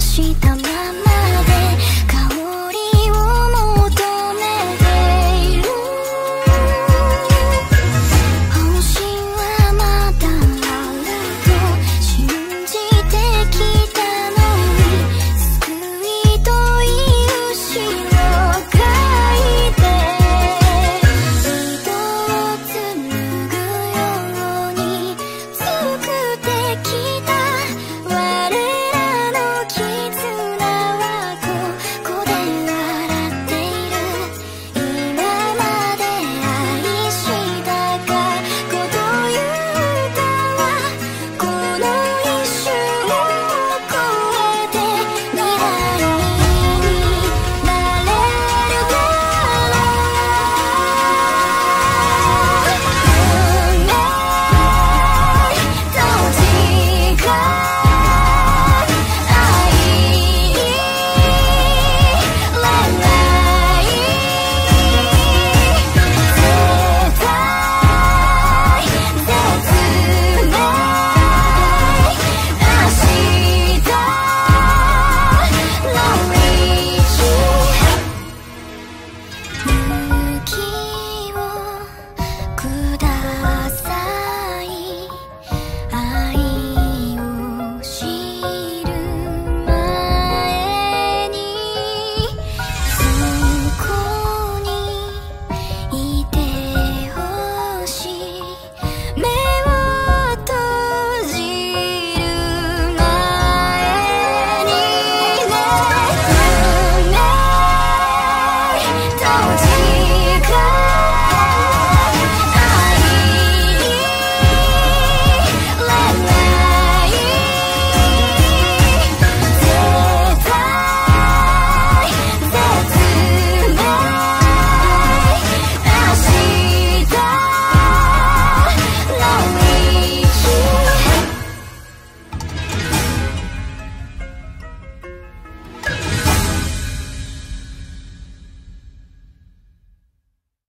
した。It's